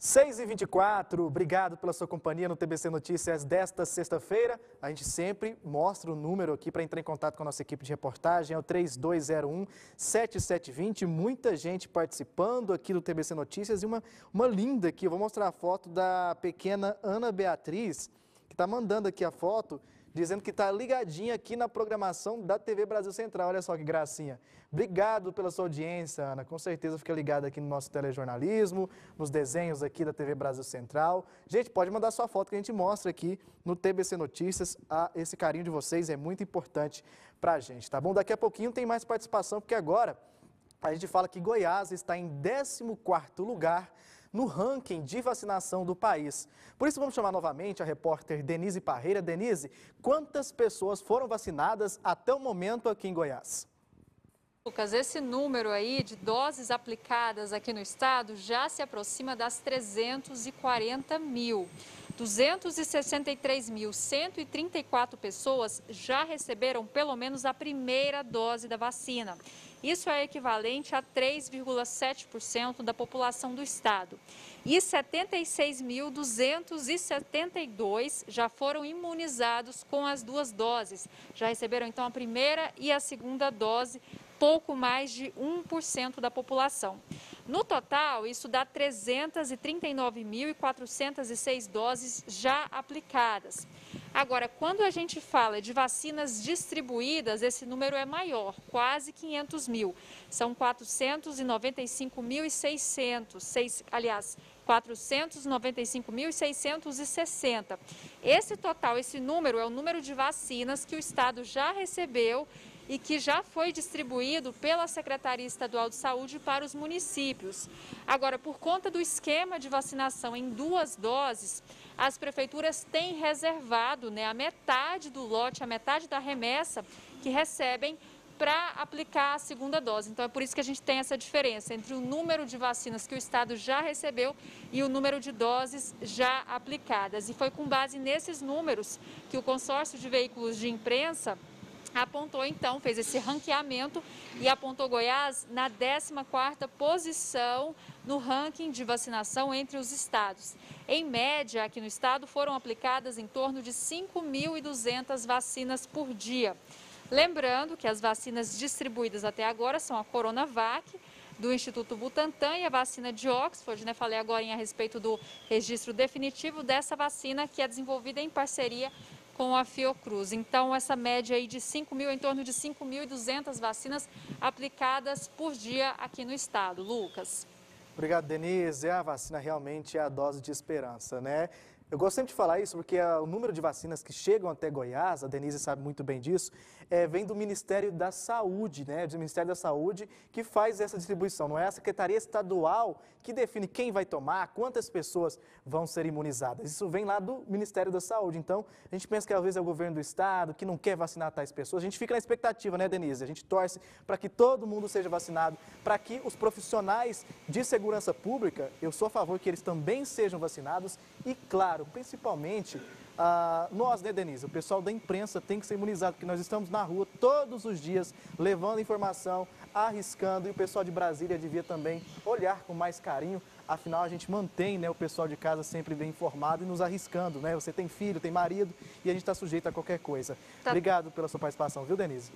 6 e 24 obrigado pela sua companhia no TBC Notícias desta sexta-feira. A gente sempre mostra o número aqui para entrar em contato com a nossa equipe de reportagem, é o 3201-7720. Muita gente participando aqui do TBC Notícias e uma, uma linda aqui. Eu vou mostrar a foto da pequena Ana Beatriz, que está mandando aqui a foto dizendo que está ligadinha aqui na programação da TV Brasil Central. Olha só que gracinha. Obrigado pela sua audiência, Ana. Com certeza fica ligada aqui no nosso telejornalismo, nos desenhos aqui da TV Brasil Central. Gente, pode mandar sua foto que a gente mostra aqui no TBC Notícias. Ah, esse carinho de vocês é muito importante para a gente, tá bom? Daqui a pouquinho tem mais participação, porque agora a gente fala que Goiás está em 14º lugar no ranking de vacinação do país. Por isso, vamos chamar novamente a repórter Denise Parreira. Denise, quantas pessoas foram vacinadas até o momento aqui em Goiás? Lucas, esse número aí de doses aplicadas aqui no estado já se aproxima das 340 mil. 263.134 pessoas já receberam pelo menos a primeira dose da vacina. Isso é equivalente a 3,7% da população do estado. E 76.272 já foram imunizados com as duas doses. Já receberam então a primeira e a segunda dose, pouco mais de 1% da população. No total, isso dá 339.406 doses já aplicadas. Agora, quando a gente fala de vacinas distribuídas, esse número é maior, quase 500 mil. São 495.600, aliás, 495.660. Esse total, esse número é o número de vacinas que o Estado já recebeu e que já foi distribuído pela Secretaria Estadual de Saúde para os municípios. Agora, por conta do esquema de vacinação em duas doses, as prefeituras têm reservado né, a metade do lote, a metade da remessa que recebem para aplicar a segunda dose. Então é por isso que a gente tem essa diferença entre o número de vacinas que o Estado já recebeu e o número de doses já aplicadas. E foi com base nesses números que o consórcio de veículos de imprensa apontou então, fez esse ranqueamento e apontou Goiás na 14ª posição no ranking de vacinação entre os estados. Em média, aqui no estado foram aplicadas em torno de 5.200 vacinas por dia. Lembrando que as vacinas distribuídas até agora são a Coronavac, do Instituto Butantan e a vacina de Oxford, né? Falei agora a respeito do registro definitivo dessa vacina que é desenvolvida em parceria com a Fiocruz. Então, essa média aí de 5 mil, em torno de 5.200 vacinas aplicadas por dia aqui no estado. Lucas. Obrigado, Denise. A vacina realmente é a dose de esperança, né? Eu gosto sempre de falar isso porque o número de vacinas que chegam até Goiás, a Denise sabe muito bem disso, é, vem do Ministério da Saúde, né? Do Ministério da Saúde que faz essa distribuição. Não é a Secretaria Estadual que define quem vai tomar, quantas pessoas vão ser imunizadas. Isso vem lá do Ministério da Saúde. Então, a gente pensa que às vezes é o governo do Estado que não quer vacinar tais pessoas. A gente fica na expectativa, né, Denise? A gente torce para que todo mundo seja vacinado, para que os profissionais de segurança pública, eu sou a favor que eles também sejam vacinados e, claro, claro, principalmente ah, nós, né, Denise? O pessoal da imprensa tem que ser imunizado, porque nós estamos na rua todos os dias levando informação, arriscando, e o pessoal de Brasília devia também olhar com mais carinho. Afinal, a gente mantém né, o pessoal de casa sempre bem informado e nos arriscando, né? Você tem filho, tem marido e a gente está sujeito a qualquer coisa. Tá. Obrigado pela sua participação, viu, Denise?